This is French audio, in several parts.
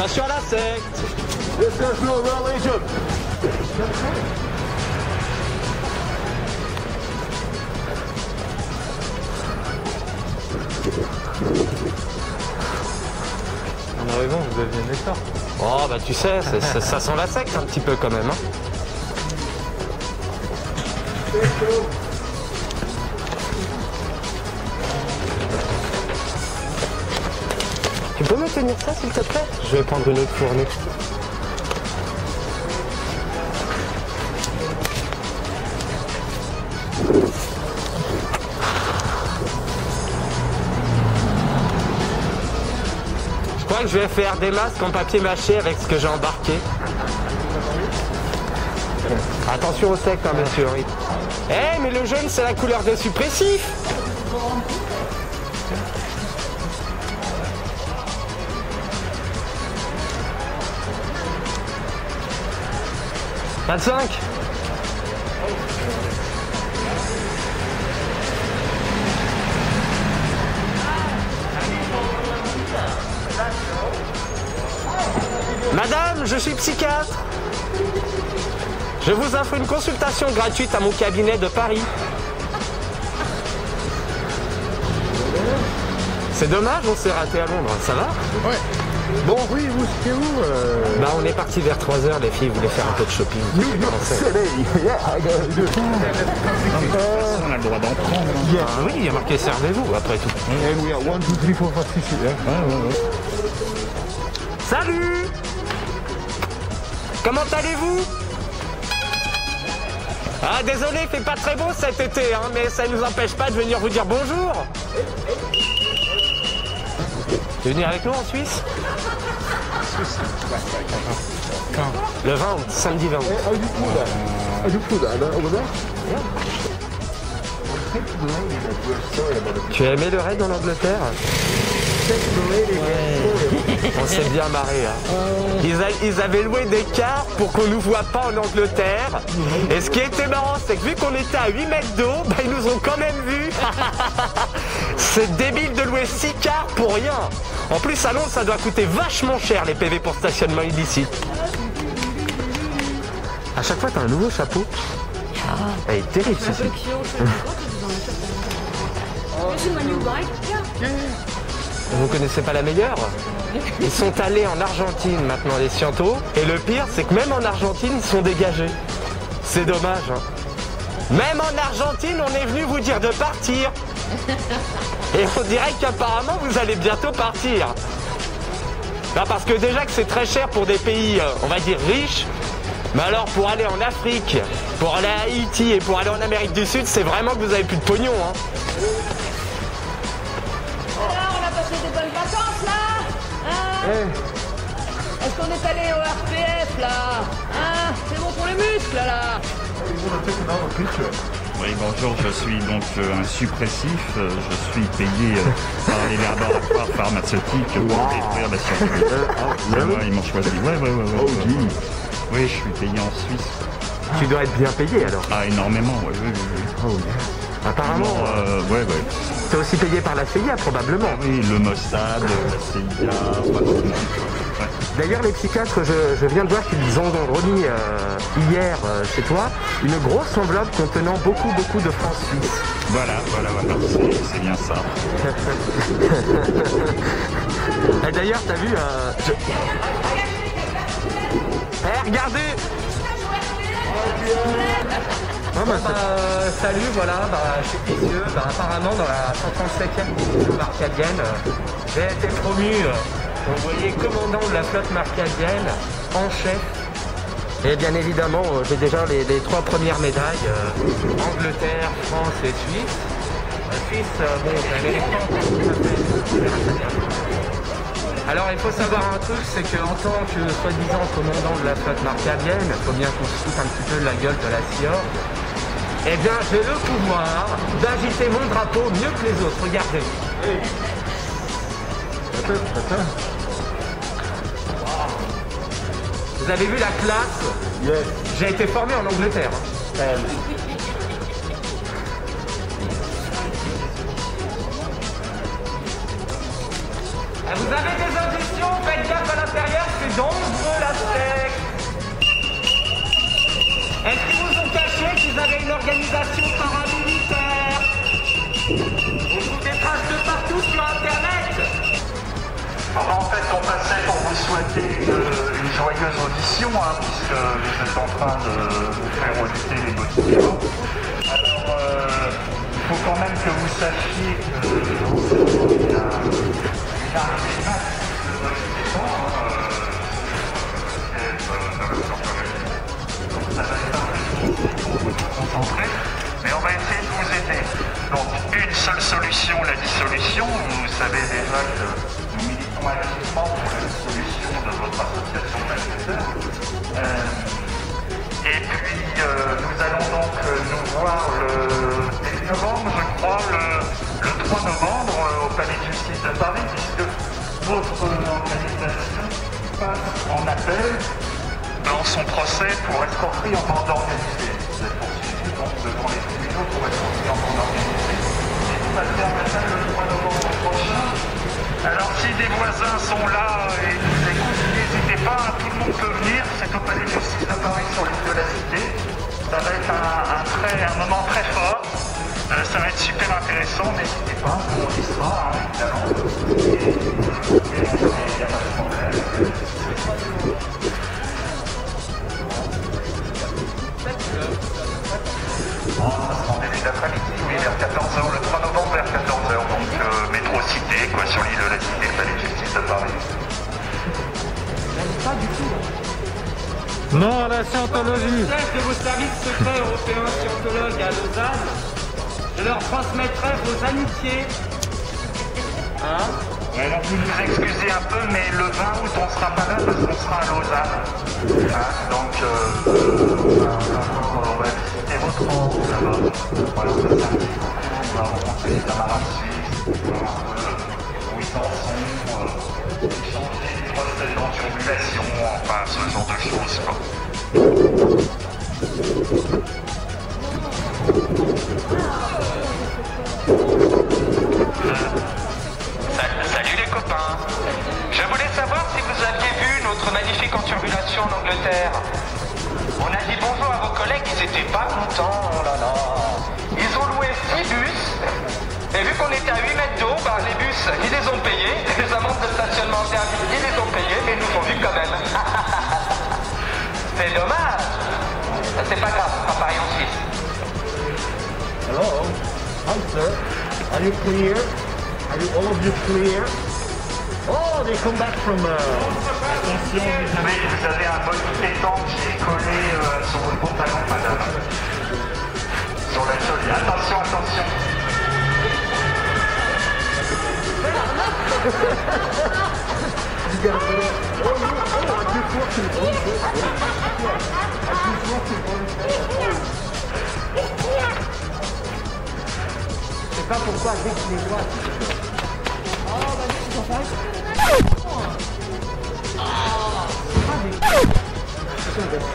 Attention à la secte This is no religion. En arrivant, vous aviez une écharpe. Oh bah tu sais, ça sent la secte un petit peu quand même. hein. Tu peux me tenir ça, s'il te plaît? Je vais prendre une autre fournée. Je crois que je vais faire des masques en papier mâché avec ce que j'ai embarqué. Attention au sec, hein, bien sûr. Eh, hey, mais le jaune, c'est la couleur des suppressifs 25 Madame, je suis psychiatre. Je vous offre une consultation gratuite à mon cabinet de Paris. C'est dommage, on s'est raté à Londres, ça va? Ouais. Bon, oui, vous, c'était où euh... Bah on est parti vers 3h, les filles voulaient faire un peu de shopping. New York City. Yeah. On a le droit d'en prendre. Ah oui, il y a marqué servez-vous après tout. And we are yeah. Salut Comment allez-vous Ah désolé, il fait pas très beau cet été, hein, mais ça ne nous empêche pas de venir vous dire bonjour. Tu veux venir avec nous en Suisse Quand Le 20 août, samedi 20 août. How you do that? How you put that uh, over there? Sorry about it. Tu as aimé le raid en On s'est bien marré. hein. Ils, a- ils avaient loué des cars pour qu'on nous voit pas en Angleterre. Et ce qui était marrant, c'est que vu qu'on était à 8 mètres d'eau, bah, ils nous ont quand même vus. c'est débile de louer 6 cars pour rien. En plus, à Londres, ça doit coûter vachement cher les PV pour stationnement illicite. À chaque fois, t'as un nouveau chapeau. Elle est terrible, ceci. Vous connaissez pas la meilleure Ils sont allés en Argentine maintenant les Scientos. Et le pire, c'est que même en Argentine, ils sont dégagés. C'est dommage. hein. Même en Argentine, on est venu vous dire de partir. Et on dirait qu'apparemment, vous allez bientôt partir. Bah, parce que déjà que c'est très cher pour des pays, euh, on va dire, riches. Mais alors, pour aller en Afrique, pour aller à Haïti et pour aller en Amérique du Sud, c'est vraiment que vous avez plus de pognon. Hein. Est-ce qu'on est allé au RPF là Hein C'est bon pour les muscles là Oui, bonjour, je suis donc euh, un suppressif. euh, Je suis payé euh, par les laboratoires pharmaceutiques pour détruire la science. C'est moi, ils m'ont choisi. Ouais, ouais, ouais. ouais, ouais, ouais. Oui, je suis payé en Suisse. Tu dois être bien payé alors. Ah, énormément, oui, oui, oui. oui. Apparemment, euh, ouais, ouais. t'es aussi payé par la CIA probablement. Oui, le Mossad, la CIA, enfin, tout le monde. Ouais. D'ailleurs, les psychiatres, je, je viens de voir qu'ils ont remis euh, hier euh, chez toi une grosse enveloppe contenant beaucoup, beaucoup de francs suisses. Voilà, voilà, voilà, c'est- c'est bien ça. Et d'ailleurs, t'as vu, euh, je- Eh, regardez Bah, euh, salut, voilà, bah, je suis Pitieux. Bah, apparemment, dans la 137e marcadienne, euh, j'ai été promu, euh, vous voyez, commandant de la flotte marcadienne, en chef. Et bien évidemment, euh, j'ai déjà les, les trois premières médailles, euh, Angleterre, France et Suisse. Suisse, euh, bon, elle est alors il faut savoir un truc, c'est qu'en tant que soi-disant commandant de la flotte marcavienne, il faut bien qu'on se foute un petit peu de la gueule de la SIOR. Eh bien j'ai le pouvoir d'agiter mon drapeau mieux que les autres, regardez. Vous avez vu la classe? J'ai été formé en Angleterre. hein. La secte Est-ce qu'ils vous ont caché qu'ils avaient une organisation paramilitaire? On trouve des traces de partout sur Internet? En fait, on passait pour vous souhaiter une, une joyeuse audition, hein, puisque vous êtes en train de vous faire auditer les motivements. Alors, euh, il faut quand même que vous sachiez savez déjà que nous militons activement pour la dissolution de votre association. Euh, et puis, euh, nous allons donc nous voir le début novembre, je crois, le, le 3 novembre euh, au Palais de Justice de Paris, puisque votre organisation passe en appel dans son procès pour escroquerie en voisins sont là et nous écoutent, n'hésitez pas, tout le monde peut venir. C'est au Palais de Justice de Paris sur l'île de la Cité. Ça va être un, très- un moment très fort. Euh, ça va être super intéressant, n'hésitez pas, on y sera, hein, évidemment. La scientologie Chef de vos services secrets européens scientologues à Lausanne, je leur transmettrai vos amitiés. Hein Alors vous nous excusez un peu, mais le 20 août, on sera pas là parce qu'on sera à Lausanne. Hein, donc, euh, on, va, on va visiter votre rang là-bas. Voilà, ça on va rencontrer les camarades suisses, voir où ils en sont, euh, échanger des recettes en turbulation, enfin ce genre de choses. Quoi. Are you clear? Are you all of you clear? Oh, they come back from. Uh... Vous avez, un bon collé euh,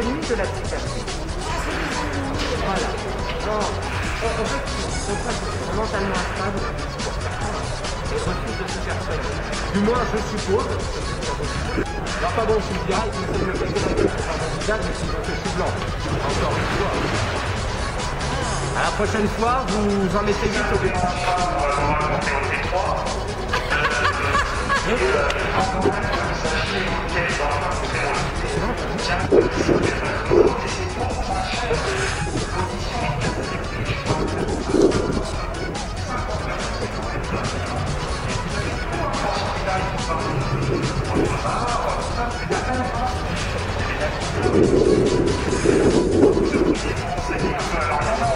Ennemis de la psychiatrie. Voilà. En fait, ils sont pas mentalement instables et refusent de se faire soigner. Du moins, je suppose. Alors, pas bon, tu me diras, ils essaient de me péter la gueule sur mon visage, mais sinon que je suis blanc. Encore une fois. À la prochaine fois, vous en essayez au début.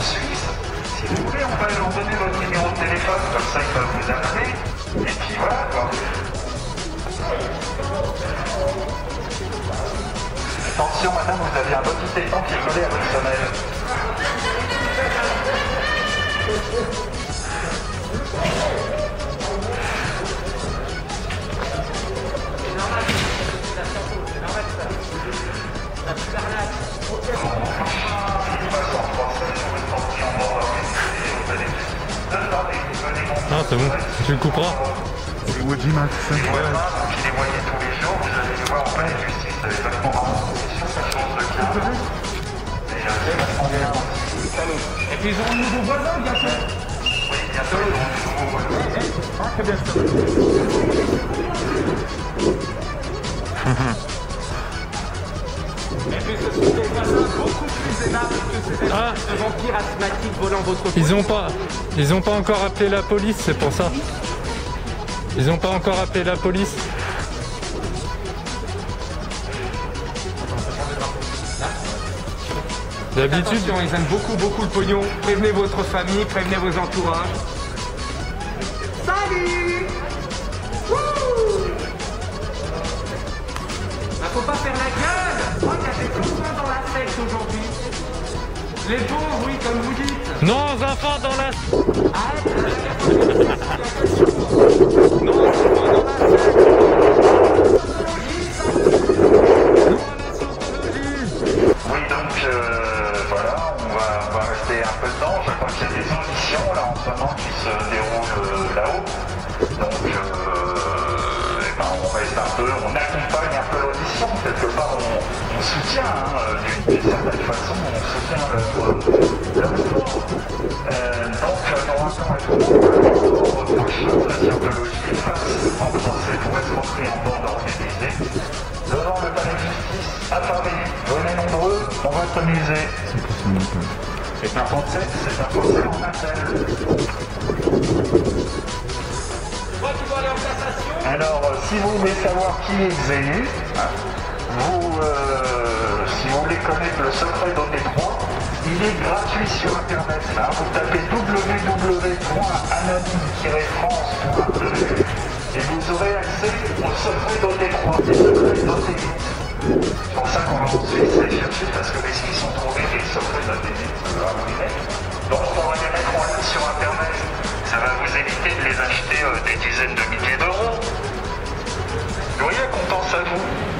Suisse. Si vous voulez, on va leur donner votre numéro de téléphone, comme ça Attention madame, vous avez un petit étang qui est collé à votre semelle. Non c'est bon, tu le couperas. You mind Les ils ont un nouveau voisin bientôt. Oui, bientôt, ils ont des nouveaux voisins. Ah, très bien sûr. Et ce sont des voisins beaucoup plus aimables que ces Ah. vampires asthmatiques volant votre Ils ont pas, ils ont pas encore appelé la police, c'est pour ça. Ils ont pas encore appelé la police. D'habitude, ils aiment beaucoup, beaucoup le pognon. Prévenez votre famille, prévenez vos entourages. Salut Wouh Bah, faut pas faire la gueule Oh, il y a des enfants dans la secte aujourd'hui. Les pauvres, oui, comme vous dites. non enfants dans la. Non, Donc, euh, ben, on reste un peu, on accompagne un peu l'audition. Quelque part, on, on soutient, hein, euh, d'une certaine façon, on soutient euh, leur effort. Euh, donc, nos rapports le on reproche la scientologie face en procès pour escroquerie en bande organisée. Devant le palais de justice à Paris, venez nombreux, on va s'amuser. C'est un procès, c'est un procès en appel. Alors, euh, si vous voulez savoir qui est hein, vous, euh, si vous voulez connaître le secret des droits, il est gratuit sur Internet. Vous tapez www.anonyme-france.de et vous aurez accès au secret des droits, des secrets d'OTI. C'est pour ça qu'on en Suisse les chercher parce que les Suisses ont trouvé des secrets d'OTI à imprimer. Donc on va les mettre en ligne sur Internet. Ça va vous éviter de les acheter euh, des dizaines de milliers d'euros. Vous voyez qu'on pense à vous.